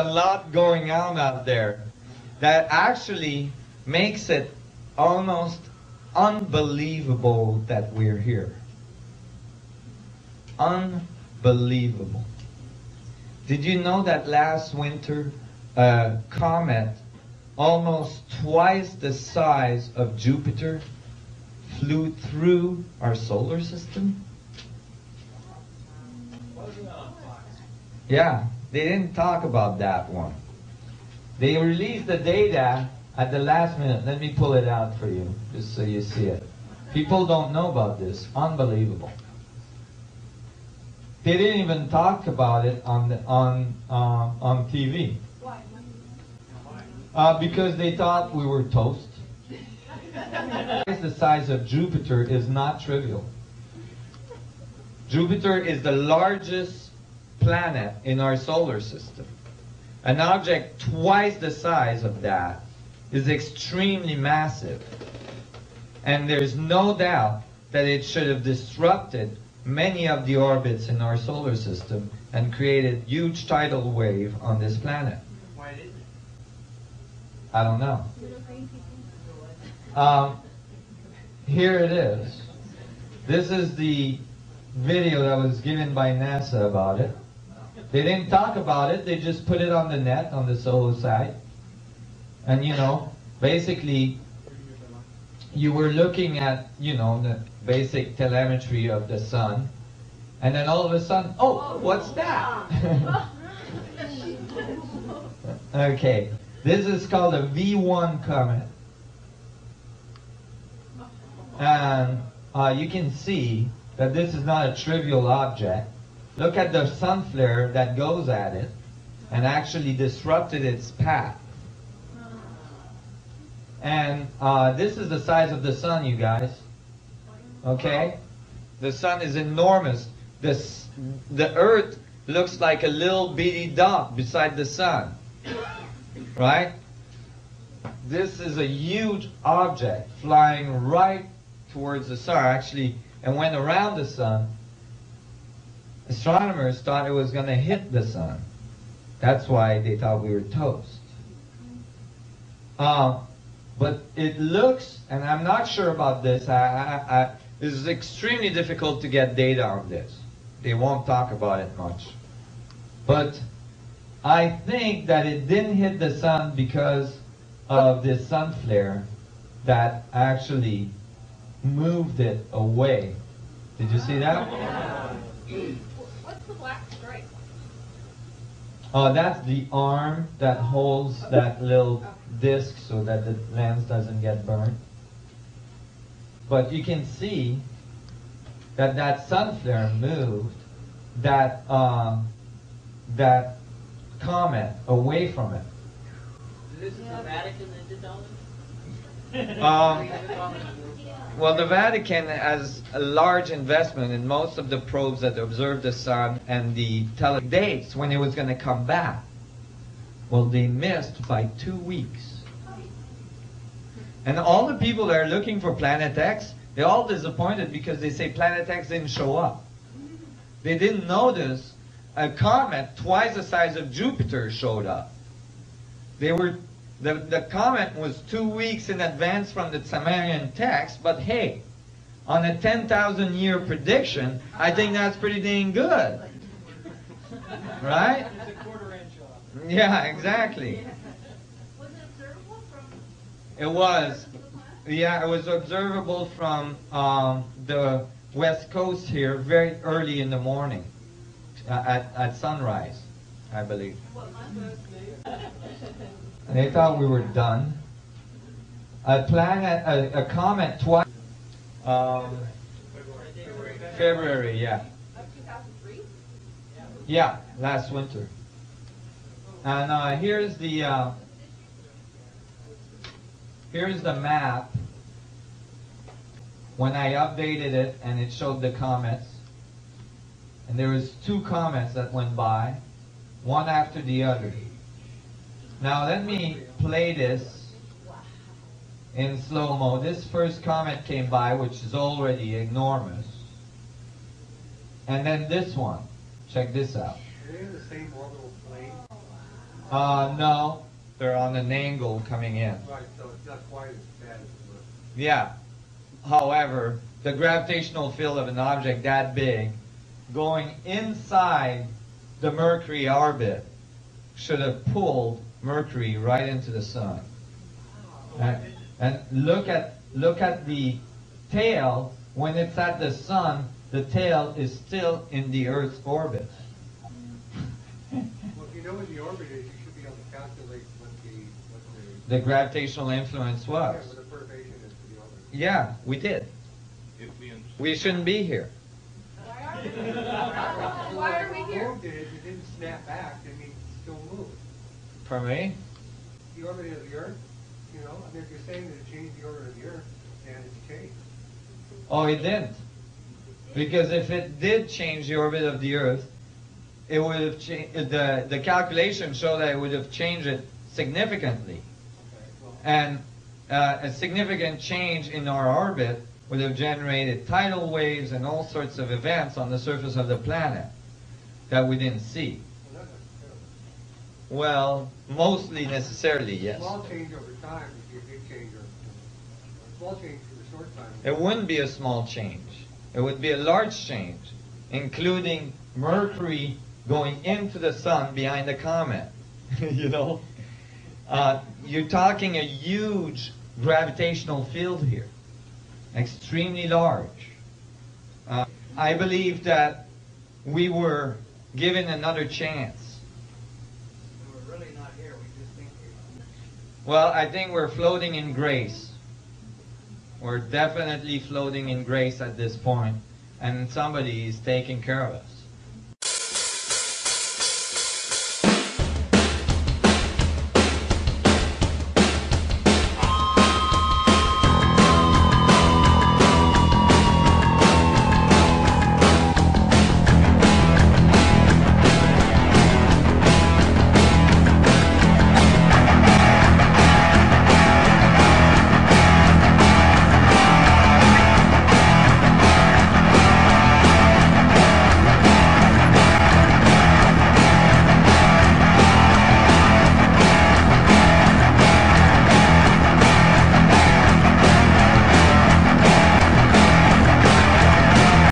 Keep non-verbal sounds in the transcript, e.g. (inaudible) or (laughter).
a lot going on out there that actually makes it almost unbelievable that we're here. Unbelievable. Did you know that last winter a comet almost twice the size of Jupiter flew through our solar system? Yeah, they didn't talk about that one. They released the data at the last minute. Let me pull it out for you, just so you see it. People don't know about this. Unbelievable. They didn't even talk about it on the, on uh, on TV. Why? Uh, because they thought we were toast. the size of Jupiter is not trivial. Jupiter is the largest planet in our solar system. An object twice the size of that is extremely massive. And there's no doubt that it should have disrupted many of the orbits in our solar system and created huge tidal wave on this planet. Why didn't it? I don't know. Little green people. Um, here it is. This is the video that was given by NASA about it. They didn't talk about it, they just put it on the net, on the SOHO site. And you know, basically, you were looking at, you know, the basic telemetry of the sun. And then all of a sudden, oh, what's that? (laughs) okay, this is called a V1 comet. And uh, you can see that this is not a trivial object. Look at the sun flare that goes at it and actually disrupted its path. And uh, this is the size of the sun, you guys. Okay? The sun is enormous. This, the earth looks like a little bitty dot beside the sun. Right? This is a huge object flying right towards the sun, actually, and went around the sun. Astronomers thought it was going to hit the sun. That's why they thought we were toast. Uh, but it looks, and I'm not sure about this, I, I, I, this is extremely difficult to get data on this. They won't talk about it much. But I think that it didn't hit the sun because of this sun flare that actually moved it away. Did you see that? (laughs) What's the black stripe? Oh, that's the arm that holds that little disc so that the lens doesn't get burned. But you can see that that sun flare moved that um, that comet away from it. This is the Vatican that did all this? Um, Well, the Vatican has a large investment in most of the probes that observe the sun and the tele dates when it was going to come back. Well, they missed by two weeks. And all the people that are looking for Planet X, they're all disappointed because they say Planet X didn't show up. They didn't notice a comet twice the size of Jupiter showed up. They were the, the comet was two weeks in advance from the Sumerian text, but hey, on a 10,000 year prediction, I think that's pretty dang good. Right? It's a quarter inch. Yeah, exactly. Was it observable from? It was. Yeah, it was observable from um, the west coast here very early in the morning, uh, at, at sunrise, I believe. And (laughs) they thought we were done. A planet, a, a comet twice. Um, February, yeah. Of 2003? Yeah, last winter. And uh, here's the uh, here's the map. When I updated it and it showed the comets, and there was two comets that went by, one after the other. Now let me play this in slow-mo. This first comet came by, which is already enormous. And then this one. Check this out. Uh, no, they're on an angle coming in. Right, so it's not quite as bad as. Yeah. However, the gravitational field of an object that big going inside the Mercury orbit should have pulled Mercury right into the sun. Oh. And, and look at look at the tail when it's at the sun, the tail is still in the Earth's orbit. Well, if you know what the orbit is, you should be able to calculate what the, what the, the gravitational influence yeah, was. what the perturbation is to the orbit. Yeah, we did. If we. We shouldn't be here. Why are we, why are we here? Moved it, it didn't snap back, I mean, it still moved. For me? The orbit of the Earth, you know, I mean, if you're saying that it changed the orbit of the Earth, then it's changed. Oh, it didn't. Because if it did change the orbit of the Earth, it would have changed. The the calculation showed that it would have changed it significantly, Okay, well, and uh, a significant change in our orbit would have generated tidal waves and all sorts of events on the surface of the planet that we didn't see. well, not necessarily. Well, mostly necessarily, yes. Small change over time would be a big change over, a small change for a short time. It wouldn't be a small change. It would be a large change, including Mercury going into the sun behind the comet. (laughs) you know, uh, you're talking a huge gravitational field here, extremely large. Uh, I believe that we were given another chance. We're really not here, we just think we're. Well, I think we're floating in grace. We're definitely floating in grace at this point, and somebody is taking care of us.